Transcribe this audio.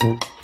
Mm-hmm.